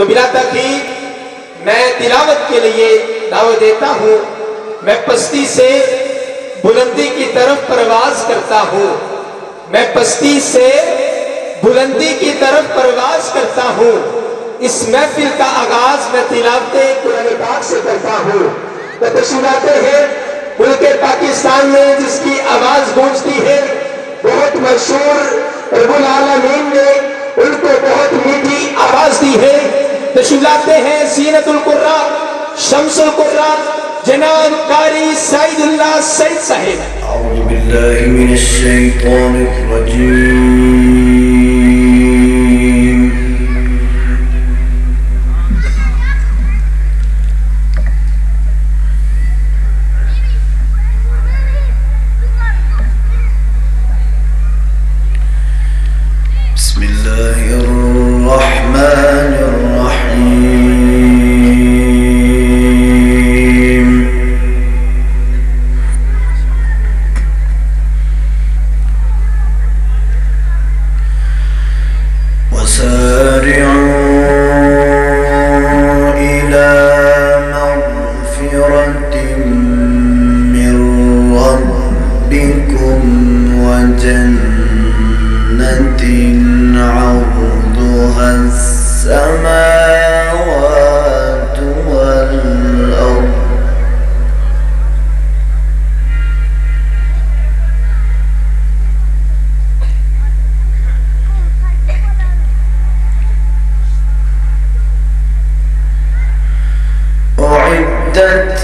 तो बिला तकलीफ़ मैं तिलावत के लिए दावा देता हूँ। मैं पस्ती से बुलंदी की तरफ़ परवाज करता हूँ। मैं पस्ती से बुलंदी की तरफ़ परवाज करता हूँ। इस महफिल का आगाज़ मैं तिलावत से करता हूँ। मैं तशुराते हैं। मुल्क पाकिस्तान में जिसकी आवाज़ गूंजती है, बहुत मशहूर रबुल आलमीन ने उनको बहुत मीठी आवाज़ दी है। جلاتے ہیں زینت القرآن، شمس القرآن، جناب قاری سعید اللہ سعید صاحب۔ اعوذ باللہ من الشیطان الرجیم۔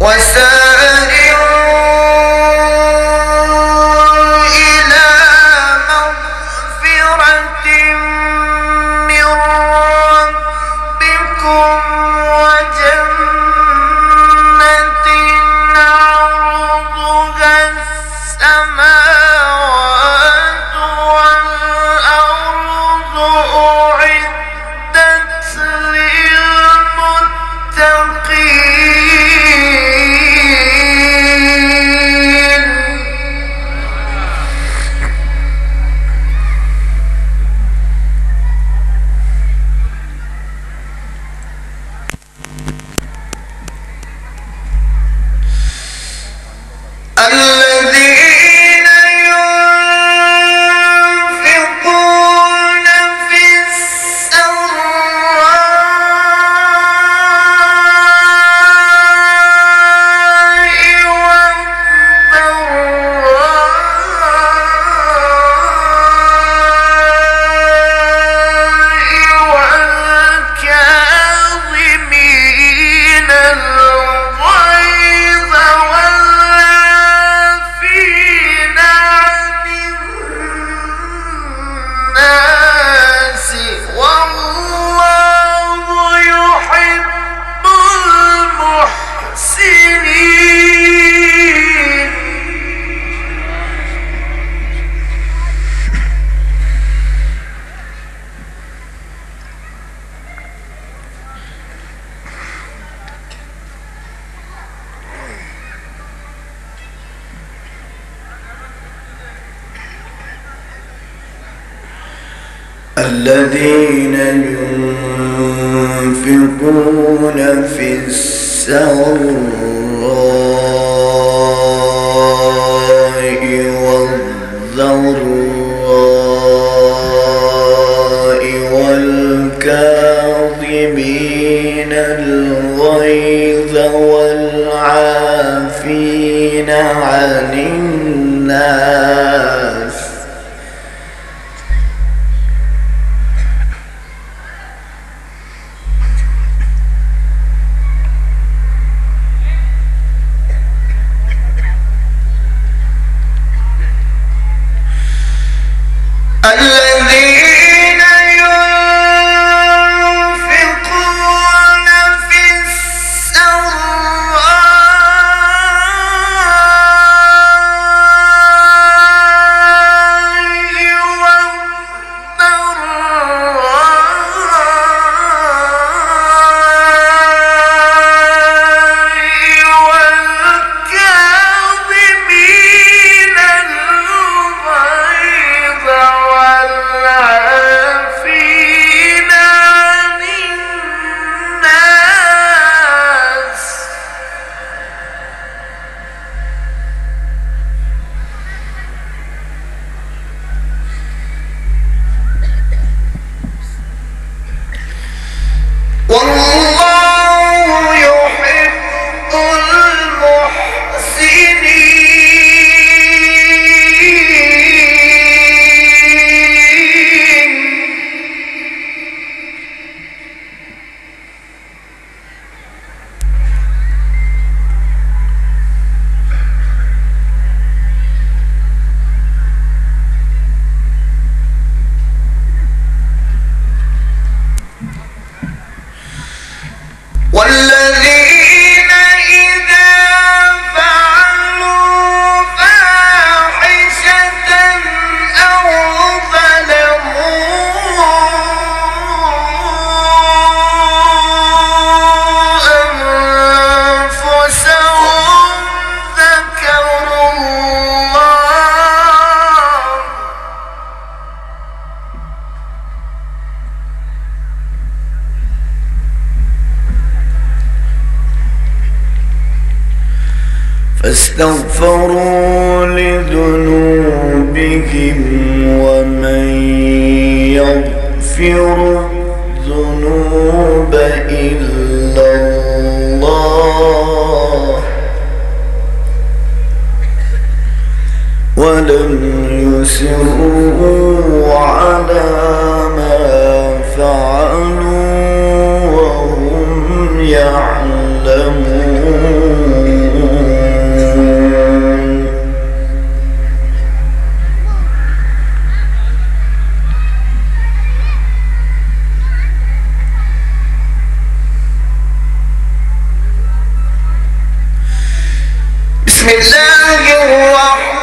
وسارعوا الذين ينفقون في السراء والضراء والكاظمين الغيظ والعافين عن الناس استغفروا لذنوبهم ومن يغفر الله الرحمن.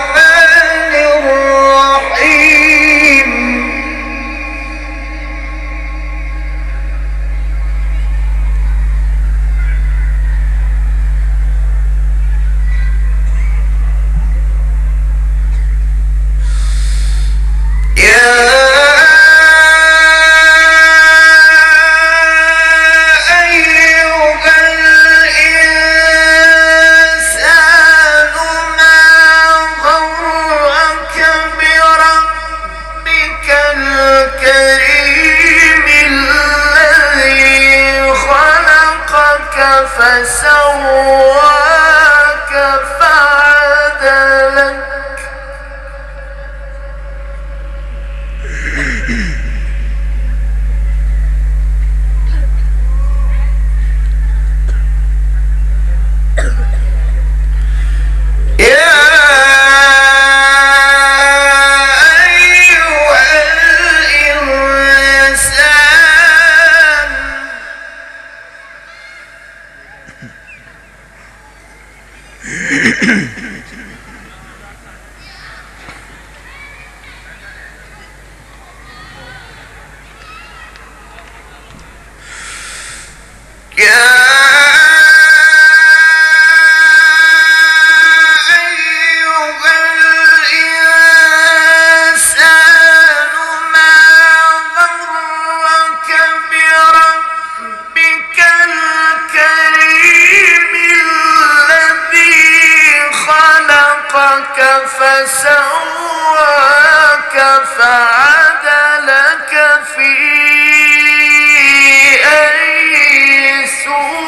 خلقك فسواك فعدلك في أي سورة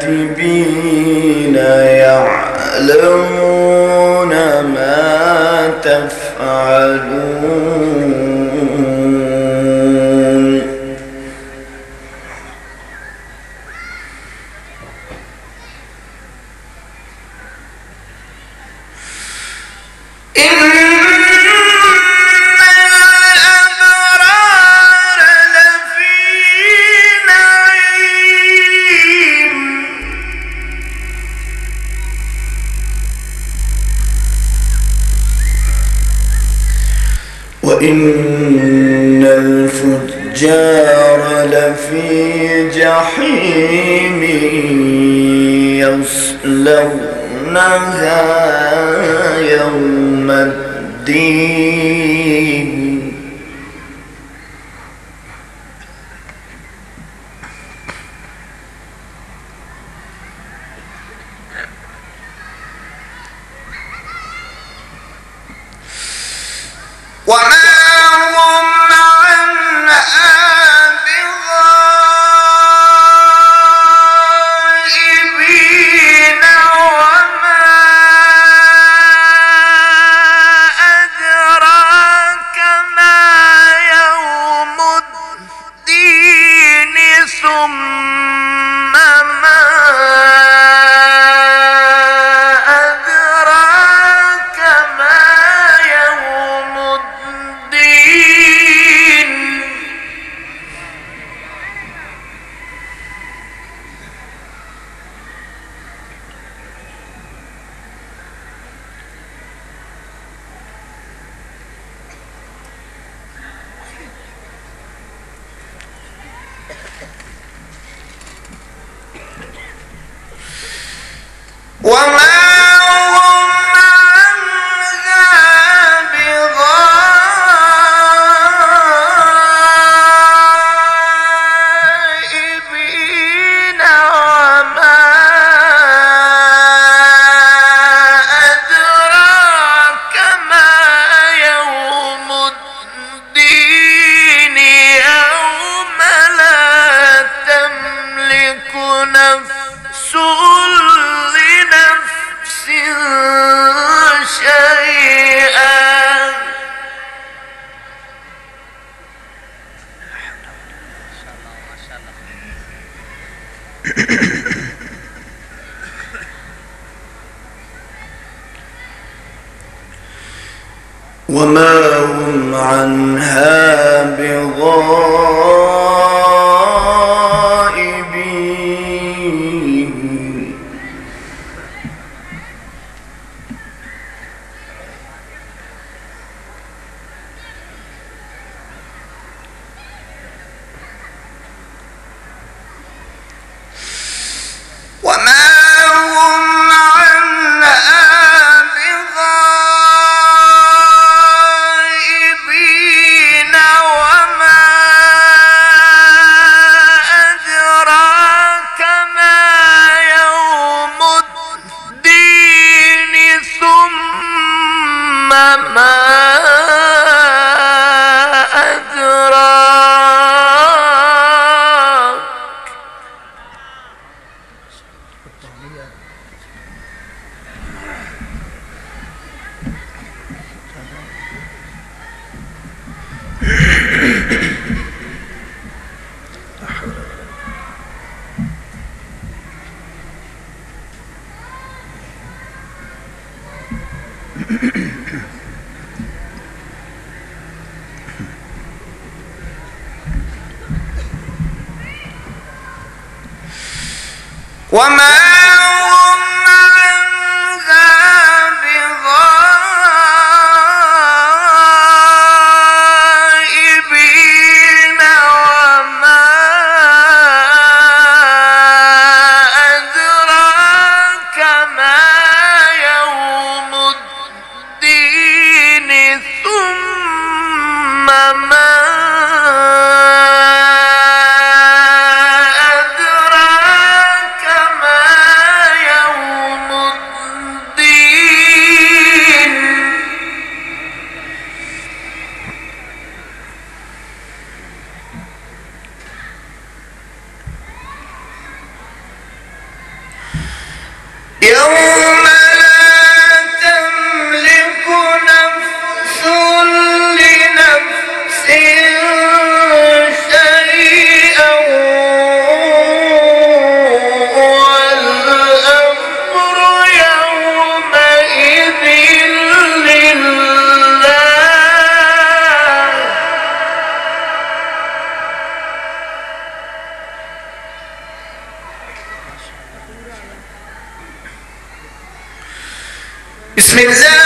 الكاتبين يعلمون وإن الفجار لفي جحيم يصلونها يوم الدين. وما بسم الله